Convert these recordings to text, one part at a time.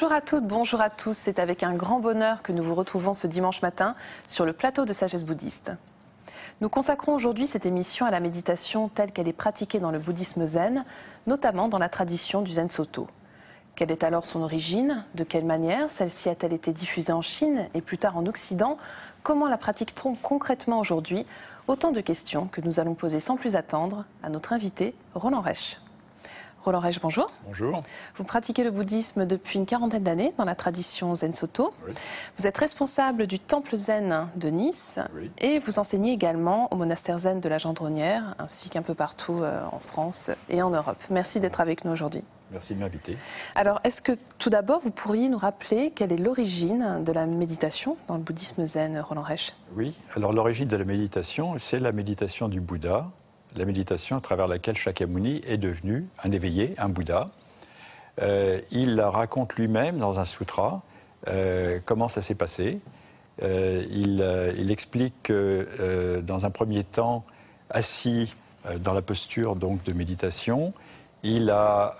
Bonjour à toutes, bonjour à tous. C'est avec un grand bonheur que nous vous retrouvons ce dimanche matin sur le plateau de Sagesse bouddhiste. Nous consacrons aujourd'hui cette émission à la méditation telle qu'elle est pratiquée dans le bouddhisme zen, notamment dans la tradition du Zen Soto. Quelle est alors son origine? De quelle manière? Celle-ci a-t-elle été diffusée en Chine et plus tard en Occident? Comment la pratique-t-on concrètement aujourd'hui? Autant de questions que nous allons poser sans plus attendre à notre invité, Roland Reich. Roland Reich, bonjour. Bonjour. Vous pratiquez le bouddhisme depuis une quarantaine d'années dans la tradition Zen Soto. Vous êtes responsable du temple zen de Nice et vous enseignez également au monastère zen de la Gendronnière ainsi qu'un peu partout euh, en France et en Europe. Merci d'être avec nous aujourd'hui. Merci de m'inviter. Alors, est-ce que tout d'abord, vous pourriez nous rappeler quelle est l'origine de la méditation dans le bouddhisme zen, Roland Reich? Oui, alors l'origine de la méditation, c'est la méditation du Bouddha, la méditation à travers laquelle Shakyamuni est devenu un éveillé, un Bouddha. Euh, il raconte lui-même dans un sutra euh, comment ça s'est passé? Euh, il, explique que dans un premier temps, assis dans la posture donc de méditation, il a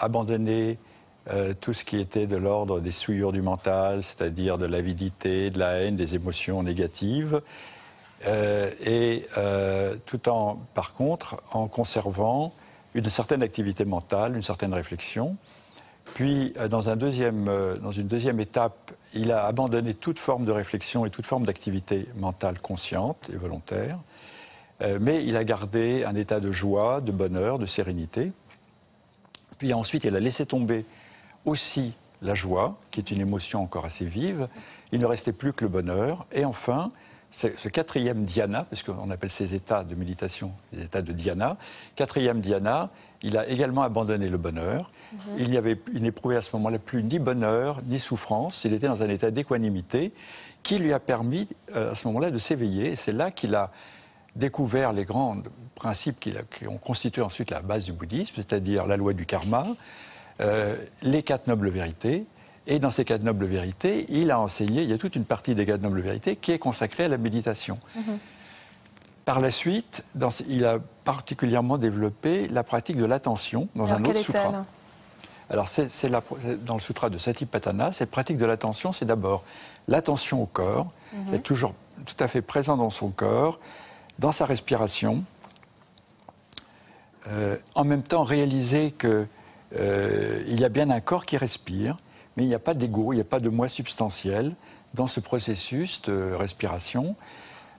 abandonné tout ce qui était de l'ordre des souillures du mental, c'est-à-dire de l'avidité, de la haine, des émotions négatives. Euh, et euh, tout en, par contre, en conservant une certaine activité mentale, une certaine réflexion. Puis, euh, dans, un deuxième, dans une deuxième étape, il a abandonné toute forme de réflexion et toute forme d'activité mentale consciente et volontaire, mais il a gardé un état de joie, de bonheur, de sérénité. Puis ensuite, il a laissé tomber aussi la joie, qui est une émotion encore assez vive. Il ne restait plus que le bonheur. Et enfin, ce quatrième dhyana, parce qu'on appelle ces états de méditation les états de dhyana, quatrième dhyana, il a également abandonné le bonheur. Mhm. Il, avait, il n'éprouvait à ce moment-là plus ni bonheur ni souffrance. Il était dans un état d'équanimité qui lui a permis euh, à ce moment-là de s'éveiller. Et c'est là qu'il a découvert les grands principes qui, ont constitué ensuite la base du bouddhisme, c'est-à-dire la loi du karma, euh, les quatre nobles vérités, et dans ces quatre nobles vérités, il a enseigné, il y a toute une partie des quatre nobles vérités qui est consacrée à la méditation. Mhm. Par la suite, il a particulièrement développé la pratique de l'attention dans un autre sutra. Alors, c'est dans le sutra de Satipatthana, cette pratique de l'attention, c'est d'abord l'attention au corps, mhm. être toujours tout à fait présent dans son corps, dans sa respiration, euh, en même temps réaliser qu'il euh, y a bien un corps qui respire, mais il n'y a pas d'ego, il n'y a pas de moi substantiel dans ce processus de respiration.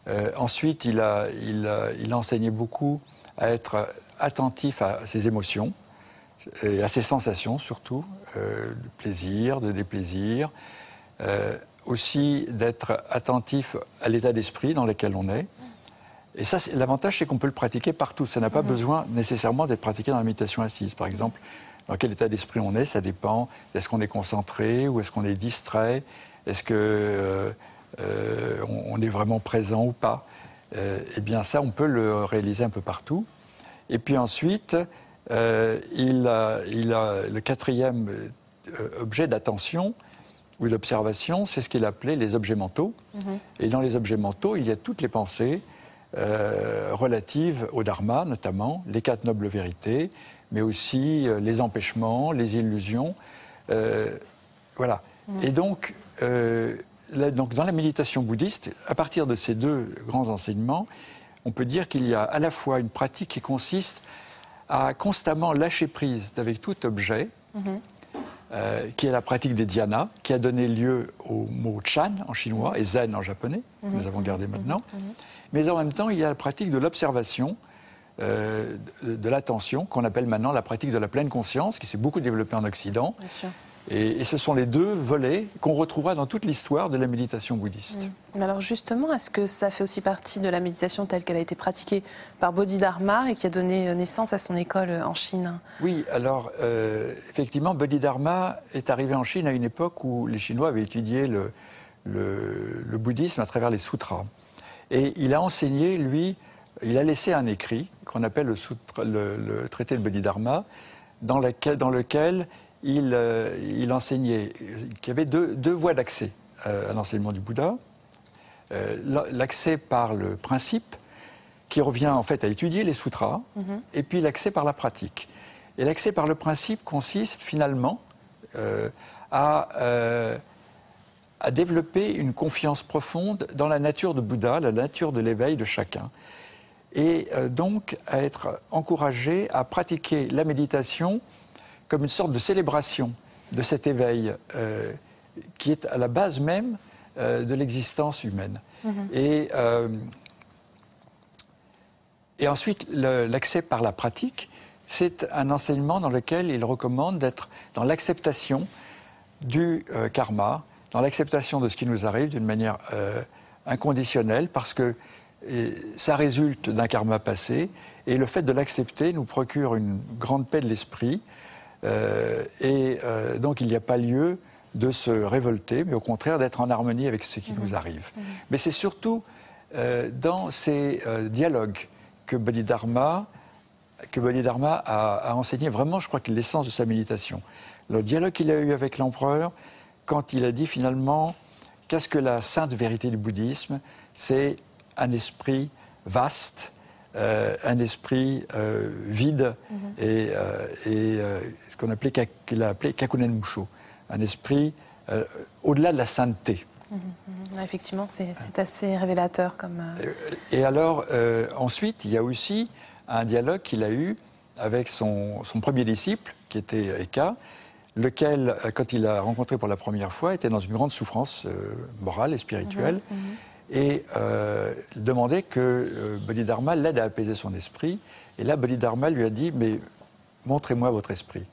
Euh, ensuite, il a, il, a, enseigné beaucoup à être attentif à ses émotions et à ses sensations surtout, euh, de plaisir, de déplaisir. Euh, aussi d'être attentif à l'état d'esprit dans lequel on est. Et ça, l'avantage, c'est qu'on peut le pratiquer partout. Ça n'a pas mhm. besoin nécessairement d'être pratiqué dans la méditation assise. Par exemple, dans quel état d'esprit on est, ça dépend. Est-ce qu'on est concentré ou est-ce qu'on est distrait? Est-ce qu'on euh, euh, on est vraiment présent ou pas? Euh, Eh bien, ça, on peut le réaliser un peu partout. Et puis ensuite, il a, il, a, le quatrième objet d'attention ou d'observation, c'est ce qu'il appelait les objets mentaux. Mm-hmm. Et dans les objets mentaux, il y a toutes les pensées relatives au dharma, notamment les quatre nobles vérités, mais aussi euh, les empêchements, les illusions. Euh, voilà. Mm. Et donc, euh, donc, dans la méditation bouddhiste, à partir de ces deux grands enseignements, on peut dire qu'il y a à la fois une pratique qui consiste à constamment lâcher prise avec tout objet, mm-hmm. qui est la pratique des dhyānas, qui a donné lieu au mot chan en chinois et zen en japonais, que nous mm-hmm. avons gardé maintenant. Mm-hmm. Mais en même temps, il y a la pratique de l'observation, euh, de, l'attention, qu'on appelle maintenant la pratique de la pleine conscience, qui s'est beaucoup développée en Occident. Et, ce sont les deux volets qu'on retrouvera dans toute l'histoire de la méditation bouddhiste. Mais alors justement, est-ce que ça fait aussi partie de la méditation telle qu'elle a été pratiquée par Bodhidharma et qui a donné naissance à son école en Chine? Oui, alors euh, effectivement, Bodhidharma est arrivé en Chine à une époque où les Chinois avaient étudié le, le bouddhisme à travers les sutras. Et il a enseigné, lui, il a laissé un écrit qu'on appelle le, traité de Bodhidharma, dans, lequel euh, il, enseignait qu'il y avait deux, voies d'accès euh, à l'enseignement du Bouddha. Euh, l'accès par le principe, qui revient en fait à étudier les sutras, mhm. et puis l'accès par la pratique. Et l'accès par le principe consiste finalement, à, à développer une confiance profonde dans la nature de Bouddha, la nature de l'éveil de chacun et donc à être encouragé à pratiquer la méditation comme une sorte de célébration de cet éveil qui est à la base même de l'existence humaine. Mm-hmm. Et et ensuite, l'accès par la pratique, c'est un enseignement dans lequel il recommande d'être dans l'acceptation du euh, karma, dans l'acceptation de ce qui nous arrive d'une manière euh, inconditionnelle, parce que ça résulte d'un karma passé, et le fait de l'accepter nous procure une grande paix de l'esprit, euh, et donc il n'y a pas lieu de se révolter, mais au contraire d'être en harmonie avec ce qui mmh. nous arrive. Mmh. Mais c'est surtout dans ces dialogues que Bodhidharma, que Bodhidharma a, a enseigné vraiment, je crois que l'essence de sa méditation. Le dialogue qu'il a eu avec l'empereur, quand il a dit finalement, qu'est-ce que la sainte vérité du bouddhisme? C'est un esprit vaste, euh, un esprit euh, vide mm-hmm. et, euh, ce qu'on appelait, qu'il a appelé Kakunen Musho, un esprit au-delà de la sainteté. Mhm, effectivement, c'est assez révélateur comme. Et alors, ensuite, il y a aussi un dialogue qu'il a eu avec son, premier disciple, qui était Eka, lequel, quand il l'a rencontré pour la première fois, était dans une grande souffrance morale et spirituelle. Mhm, mhm. Et demandait que Bodhidharma l'aide à apaiser son esprit. Et là, Bodhidharma lui a dit Mais montrez-moi votre esprit.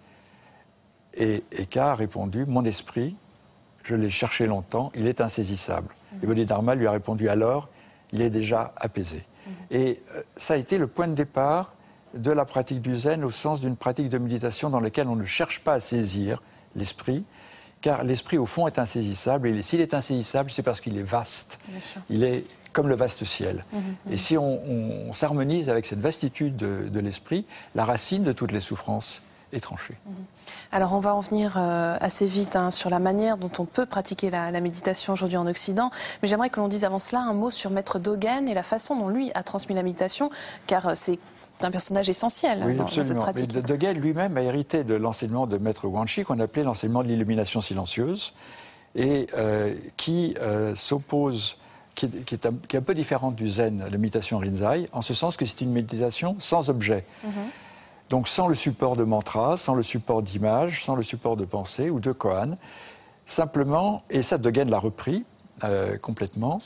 Et Eka a répondu Mon esprit, je l'ai cherché longtemps, il est insaisissable. Et mhm. Bodhidharma lui a répondu alors, il est déjà apaisé. Mhm. Et euh, ça a été le point de départ de la pratique du zen au sens d'une pratique de méditation dans laquelle on ne cherche pas à saisir l'esprit, car l'esprit au fond est insaisissable, et s'il est insaisissable, c'est parce qu'il est vaste. Il est comme le vaste ciel. Mhm, et si on, s'harmonise avec cette vastitude de l'esprit, la racine de toutes les souffrances étranger. Mhm. Alors on va en venir euh, assez vite hein, sur la manière dont on peut pratiquer la, méditation aujourd'hui en Occident, mais j'aimerais que l'on dise avant cela un mot sur Maître Dogen et la façon dont lui a transmis la méditation, car euh, c'est un personnage essentiel oui, dans, cette pratique. Dogen lui-même a hérité de l'enseignement de Maître Wanchi, qu'on appelait l'enseignement de l'illumination silencieuse, et euh, qui s'oppose qui est, un, peu différente du zen, la méditation Rinzai, en ce sens que c'est une méditation sans objet. Mhm. Donc sans le support de mantra, sans le support d'image, sans le support de pensée ou de koan. Simplement, et ça Dogen l'a repris euh, complètement,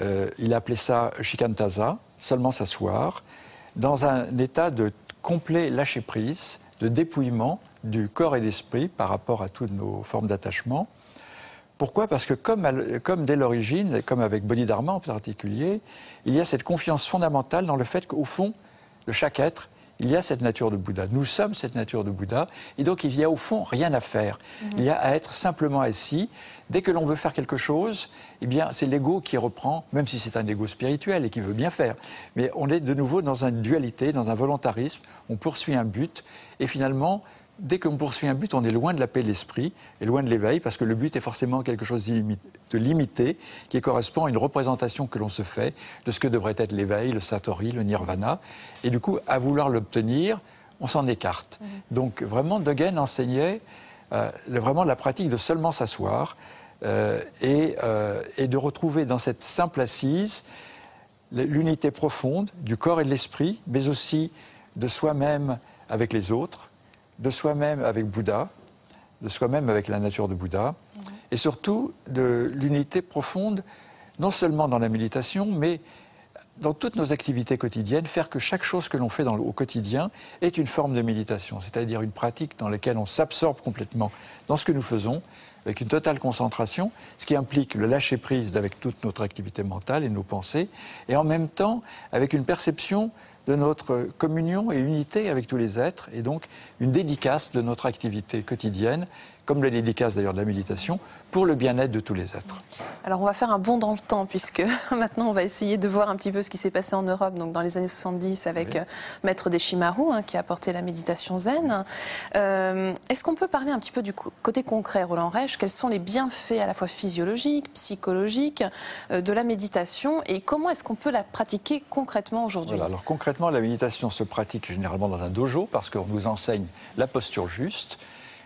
euh, il appelait ça shikantaza, seulement s'asseoir, dans un état de complet lâcher-prise, de dépouillement du corps et d'esprit par rapport à toutes nos formes d'attachement. Pourquoi? Parce que comme, dès l'origine, comme avec Bodhidharma en particulier, il y a cette confiance fondamentale dans le fait qu'au fond de chaque être, il y a cette nature de Bouddha. Nous sommes cette nature de Bouddha. Et donc, il y a au fond rien à faire. Mhm. Il y a à être simplement assis. Dès que l'on veut faire quelque chose, eh bien, c'est l'ego qui reprend, même si c'est un ego spirituel et qui veut bien faire. Mais on est de nouveau dans une dualité, dans un volontarisme. On poursuit un but. Et finalement, dès qu'on poursuit un but, on est loin de la paix de l'esprit et loin de l'éveil, parce que le but est forcément quelque chose de limité, qui correspond à une représentation que l'on se fait de ce que devrait être l'éveil, le satori, le nirvana. Et du coup, à vouloir l'obtenir, on s'en écarte. Mmh. Donc vraiment, Dogen enseignait euh, vraiment la pratique de seulement s'asseoir euh, et, euh, et de retrouver dans cette simple assise l'unité profonde du corps et de l'esprit, mais aussi de soi-même avec les autres de soi-même avec Bouddha, de soi-même avec la nature de Bouddha, et surtout de l'unité profonde, non seulement dans la méditation, mais dans toutes nos activités quotidiennes, faire que chaque chose que l'on fait dans au quotidien est une forme de méditation, c'est-à-dire une pratique dans laquelle on s'absorbe complètement dans ce que nous faisons, avec une totale concentration, ce qui implique le lâcher-prise avec toute notre activité mentale et nos pensées, et en même temps avec une perception de notre communion et unité avec tous les êtres, et donc une dédicace de notre activité quotidienne comme la dédicace d'ailleurs de la méditation, pour le bien-être de tous les êtres. Alors on va faire un bond dans le temps, puisque maintenant on va essayer de voir un petit peu ce qui s'est passé en Europe, donc dans les années 70 avec euh, Maître Deshimaru, hein, qui a apporté la méditation zen. Euh, est-ce qu'on peut parler un petit peu du côté concret, Roland Reich? Quels sont les bienfaits à la fois physiologiques, psychologiques euh, de la méditation? Et comment est-ce qu'on peut la pratiquer concrètement aujourd'hui? Alors concrètement, la méditation se pratique généralement dans un dojo parce qu'on nous enseigne la posture juste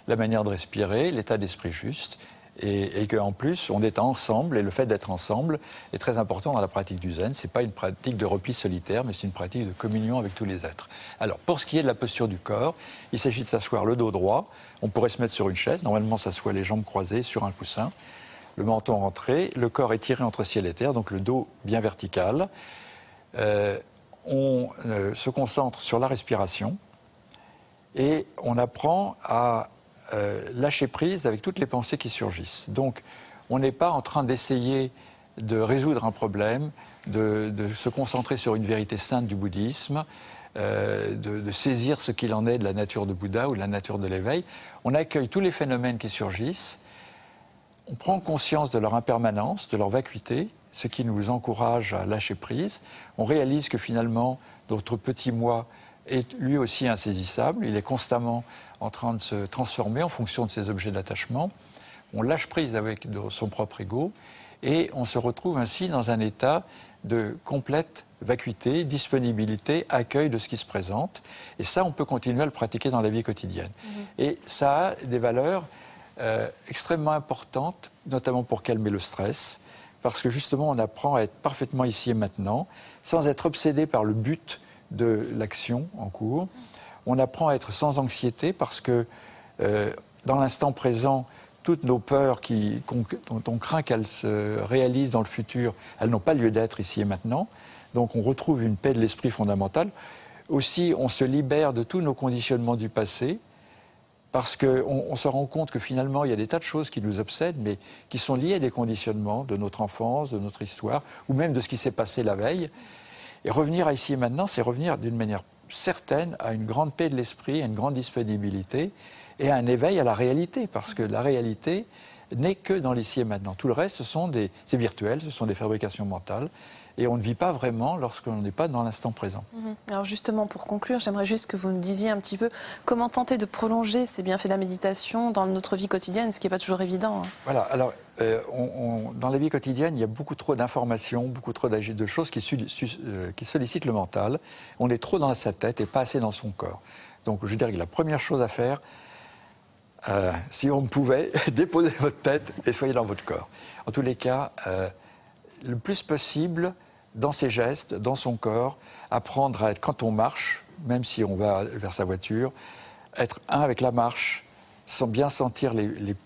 la manière de respirer, l'état d'esprit juste, et, qu'en plus, on est ensemble, et le fait d'être ensemble est très important dans la pratique du zen. Ce n'est pas une pratique de repli solitaire, mais c'est une pratique de communion avec tous les êtres. Alors, pour ce qui est de la posture du corps, il s'agit de s'asseoir le dos droit. On pourrait se mettre sur une chaise. Normalement, s'assoit les jambes croisées sur un coussin. Le menton rentré, le corps est tiré entre ciel et terre, donc le dos bien vertical. Euh, on euh, se concentre sur la respiration et on apprend à euh, lâcher prise avec toutes les pensées qui surgissent. Donc, on n'est pas en train d'essayer de résoudre un problème, de, se concentrer sur une vérité sainte du bouddhisme, euh, de, saisir ce qu'il en est de la nature de Bouddha ou de la nature de l'éveil. On accueille tous les phénomènes qui surgissent, on prend conscience de leur impermanence, de leur vacuité, ce qui nous encourage à lâcher prise. On réalise que finalement, notre petit moi est lui aussi insaisissable, il est constamment en train de se transformer en fonction de ses objets d'attachement. On lâche prise avec son propre ego et on se retrouve ainsi dans un état de complète vacuité, disponibilité, accueil de ce qui se présente. Et ça, on peut continuer à le pratiquer dans la vie quotidienne. Mhm. Et ça a des valeurs euh, extrêmement importantes, notamment pour calmer le stress, parce que justement, on apprend à être parfaitement ici et maintenant, sans être obsédé par le but de l'action en cours. On apprend à être sans anxiété parce que euh, dans l'instant présent, toutes nos peurs dont on craint qu'elles se réalisent dans le futur, elles n'ont pas lieu d'être ici et maintenant. Donc on retrouve une paix de l'esprit fondamentale. Aussi, on se libère de tous nos conditionnements du passé parce qu'on on se rend compte que finalement, il y a des tas de choses qui nous obsèdent, mais qui sont liées à des conditionnements de notre enfance, de notre histoire, ou même de ce qui s'est passé la veille. Et revenir à ici et maintenant, c'est revenir d'une manière certaine à une grande paix de l'esprit, à une grande disponibilité et à un éveil à la réalité, parce que la réalité n'est que dans l'ici et maintenant. Tout le reste, ce sont des, c'est virtuel, ce sont des fabrications mentales et on ne vit pas vraiment lorsqu'on n'est pas dans l'instant présent. Mhm. Alors justement, pour conclure, j'aimerais juste que vous nous disiez un petit peu comment tenter de prolonger ces bienfaits de la méditation dans notre vie quotidienne, ce qui n'est pas toujours évident. Hein. Voilà, alors euh, dans la vie quotidienne, il y a beaucoup trop d'informations, beaucoup trop de choses euh, qui, sollicitent le mental. On est trop dans sa tête et pas assez dans son corps. Donc je dirais que la première chose à faire, euh, si on pouvait, déposer votre tête et soyez dans votre corps. En tous les cas, le plus possible, dans ses gestes, dans son corps, apprendre à être, quand on marche, même si on va vers sa voiture, être un avec la marche, sans bien sentir les,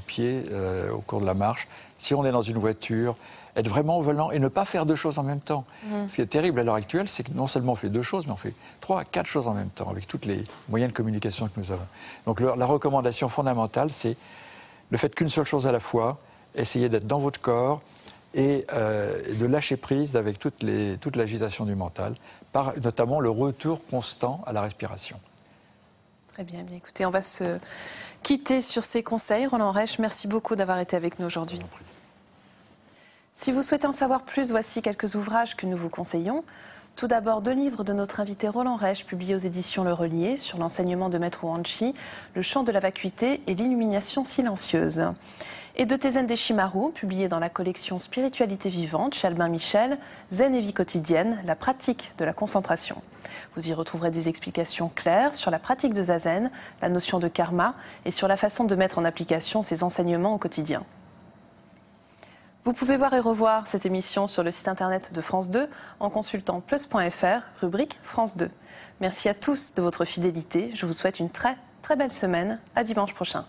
pieds euh, au cours de la marche. Si on est dans une voiture, être vraiment au volant et ne pas faire deux choses en même temps. Mmh. Ce qui est terrible à l'heure actuelle, c'est que non seulement on fait deux choses, mais on fait trois, quatre choses en même temps, avec toutes les moyens de communication que nous avons. Donc la recommandation fondamentale, c'est le fait qu'une seule chose à la fois, essayer d'être dans votre corps, euh, et de lâcher prise avec toute, toute l'agitation du mental, par notamment le retour constant à la respiration. Très bien, bien écoutez, on va se quitter sur ces conseils. Roland Reich, merci beaucoup d'avoir été avec nous aujourd'hui. Si vous souhaitez en savoir plus, voici quelques ouvrages que nous vous conseillons. Tout d'abord, deux livres de notre invité Roland Reich, publiés aux éditions Le Relier, sur l'enseignement de Maître Wanchi, Le chant de la vacuité et l'illumination silencieuse et de Tezen Deshimaru, publié dans la collection Spiritualité vivante chez Albin Michel, Zen et vie quotidienne, la pratique de la concentration. Vous y retrouverez des explications claires sur la pratique de Zazen, la notion de karma et sur la façon de mettre en application ces enseignements au quotidien. Vous pouvez voir et revoir cette émission sur le site internet de France 2 en consultant plus.fr, rubrique France 2. Merci à tous de votre fidélité. Je vous souhaite une très très belle semaine. À dimanche prochain.